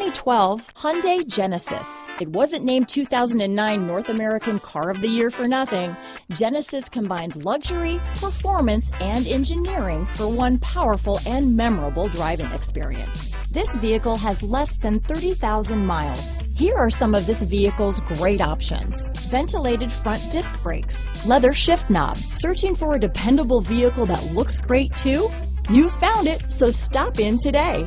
2012 Hyundai Genesis. It wasn't named 2009 North American Car of the Year for nothing. Genesis combines luxury, performance, and engineering for one powerful and memorable driving experience. This vehicle has less than 30,000 miles. Here are some of this vehicle's great options. Ventilated front disc brakes, leather shift knob. Searching for a dependable vehicle that looks great too? You found it, so stop in today.